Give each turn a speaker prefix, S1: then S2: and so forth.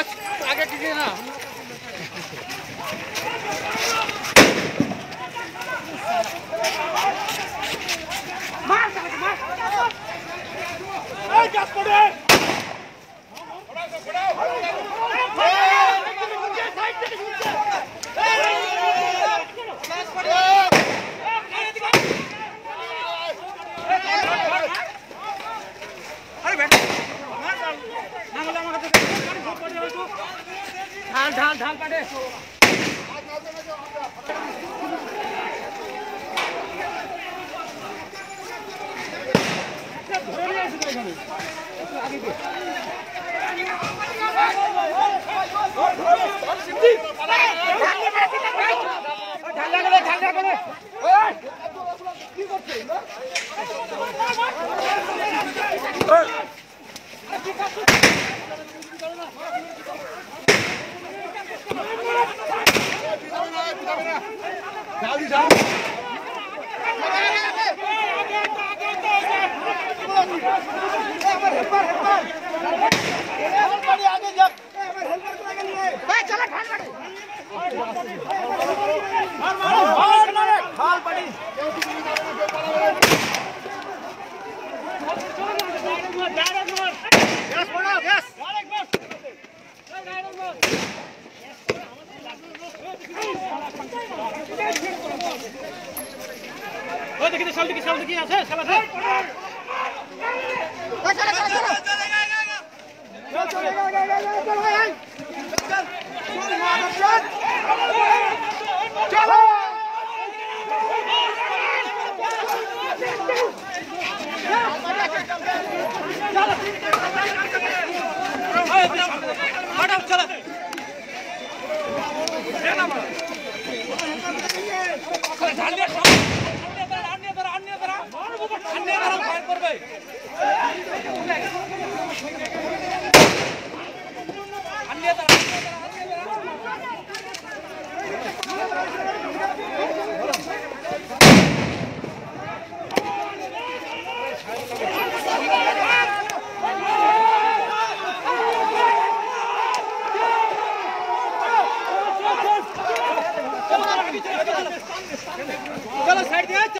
S1: इसका आगे कीजिए ना अरे बैठ ঢাল ঢাল কাটে। ঢাল লাগলে ঢাল লাগলে। কি করছে Yes, we're not, yes! Direct bus! Direct bus! ওই দেখি সামনে কি সামনে কি আছে সামনে আছে চল চল চল চল চল চল চল চল চল চল ঢাল দিয়ে সামনে দাঁড়া আনিয়ে দাঁড়া আনিয়ে দাঁড়া আনিয়ে দাঁড়া ফায়ার করবে আনিয়ে দাঁড়া আনিয়ে দাঁড়া